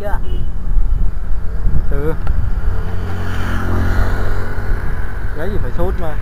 chưa từ cái gì phải sốt mà?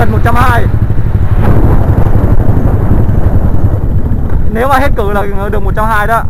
Gần 120 Nếu mà hết cử là được 120 đó.